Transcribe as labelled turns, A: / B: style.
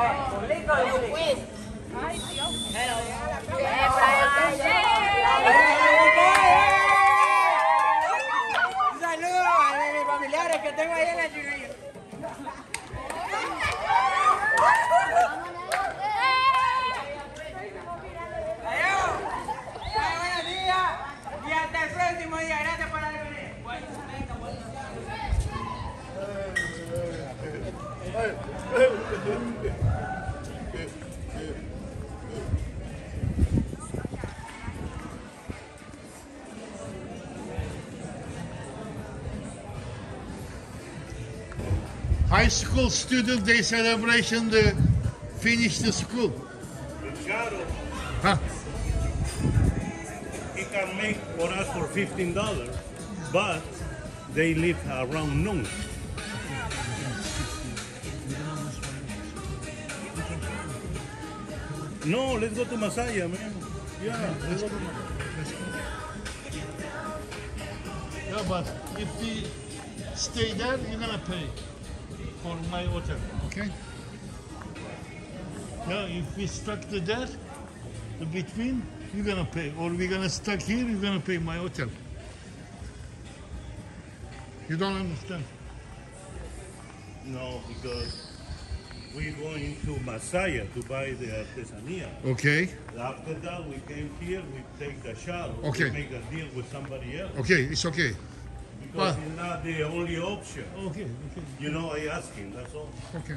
A: Un saludo a mis familiares que tengo ahí en la Buenos días. Y hasta el próximo día. Gracias por haber venido.
B: High school student day celebration the finish the school. Huh?
C: he can make for us for fifteen dollars, but they leave around noon. No, let's go to Masaya, man. Yeah, let's go to Masaya.
B: Yeah, but if we stay there, you're gonna pay for my hotel, okay? Yeah, if we stuck to there, the between, you're gonna pay. Or we're gonna stuck here, you're gonna pay my hotel. You don't understand?
C: No, because we're going to Masaya to buy the artesania.
B: Okay,
C: After that, we came here, we take the shadow,
B: Okay.
C: we make a deal with somebody else.
B: okay, it's okay.
C: Because
B: But-
C: it's not the only option.
B: Okay, okay,
C: You know, I ask him, that's all.
B: okay.